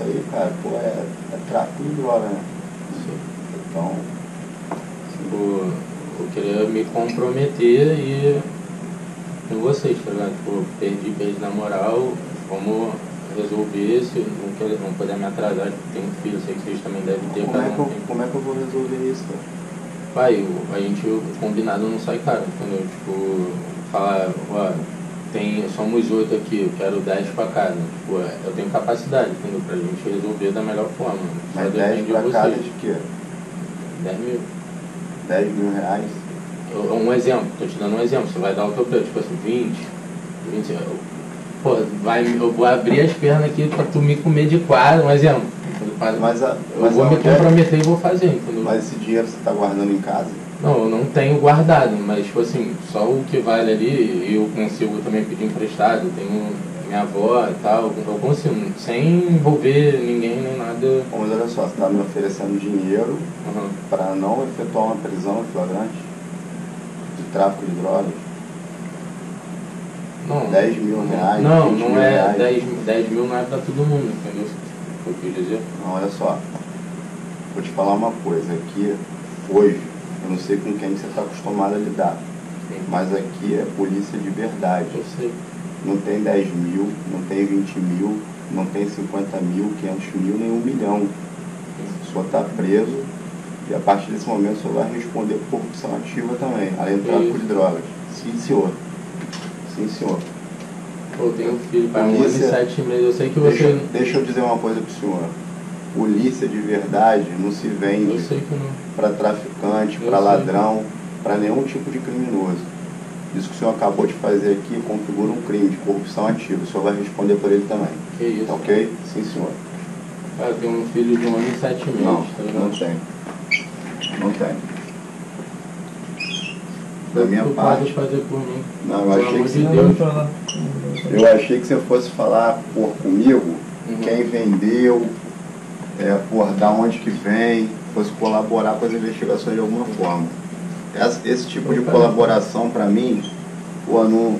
isso aí, cara, pô, é, é tráfico de droga, né? Então, Tipo, eu queria me comprometer e com vocês, tá ligado? Tipo, perdi, perdi na moral, vamos resolver, se não, quer, não puder me atrasar, tem um filho, sei que vocês também devem ter, como é, que eu, tem. como é que eu vou resolver isso, cara? Pai, a gente, o combinado não sai caro, entendeu? Tipo, falar, ó, tem, somos oito aqui, eu quero 10 pra cada. Tipo, é, eu tenho capacidade, entendeu? Pra gente resolver da melhor forma. Mas depende 10 de pra vocês. cada de quê? 10 mil. 10 mil reais? Eu- Um exemplo, tô te dando um exemplo, você vai dar o teu preço, tipo assim, 20, 20, eu, pô, vai, eu vou abrir as pernas aqui pra tu me comer de quadro, um exemplo. Eu Mas, a, eu mas vou me é- comprometer e vou fazer, entendeu? Mas esse dinheiro você tá guardando em casa? Não, eu não tenho guardado, mas tipo assim, só o que vale ali, eu consigo também pedir emprestado, tenho minha avó e tal, eu consigo, sem envolver ninguém nem nada. Bom, Mas olha só, você tá me oferecendo dinheiro Aham. para não efetuar uma prisão flagrante de tráfico de drogas? Não, 10 mil reais? não, 20 não mil é reais? 10, 10 mil não é pra todo mundo, entendeu? O que eu quis dizer? Não, olha só. Vou te falar uma coisa. Aqui, hoje, eu não sei com quem você está acostumado a lidar, Sim. mas aqui é polícia de verdade. Eu sei. Não tem 10 mil, não tem 20 mil, não tem 50 mil, 500 mil, nem um milhão. O senhor está preso e a partir desse momento o senhor vai responder por corrupção ativa também, além do tráfico de drogas. Sim, senhor. Sim, senhor. Eu tenho um filho, pai, um ano e sete meses, eu sei que Deixa, você. deixa eu dizer uma coisa pro senhor. Polícia de verdade não se vende para traficante, para ladrão, para nenhum tipo de criminoso. Isso que o senhor acabou de fazer aqui configura um crime de corrupção ativa. O senhor vai responder por ele também. Que isso? Tá ok? Sim, senhor. Cara, eu tenho um filho de um ano e sete meses, Não, tá não tem. Não tem. Da minha tu parte. pode fazer por mim. Não, eu Pelo achei que de você, Deus. eu achei que você fosse falar por comigo, Uhum. quem vendeu, é, por da onde que vem, fosse colaborar com as investigações de alguma forma. Essa- esse tipo de colaboração para mim, pô, não,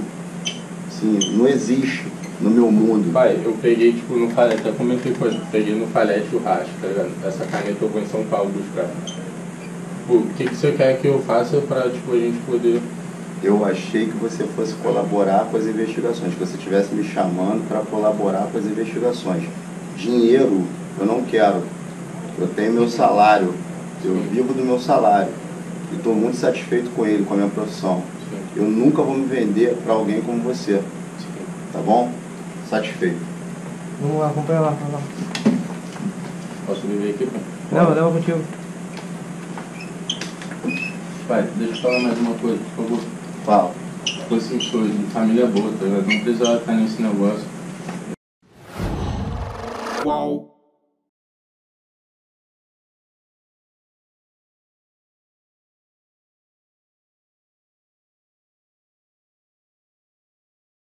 assim, não existe no meu mundo. Pai, eu peguei, tipo, no falete, até comentei com ele, peguei no falete o rastro, tá ligado? Essa caneta eu vou em São Paulo buscar. Tipo, o que, que você quer que eu faça pra, tipo, a gente poder... Eu achei que você fosse colaborar com as investigações, que você estivesse me chamando para colaborar com as investigações. Dinheiro eu não quero. Eu tenho meu salário, eu vivo do meu salário. E estou muito satisfeito com ele, com a minha profissão. Eu nunca vou me vender para alguém como você, tá bom? Satisfeito. Vamos lá, acompanha lá, vai lá. Posso viver aqui, pai? Leva, leva contigo. Pai, deixa eu falar mais uma coisa, por favor. Fala. Tipo assim, de família boa, tá ligado? Não precisava estar nesse negócio. Qual?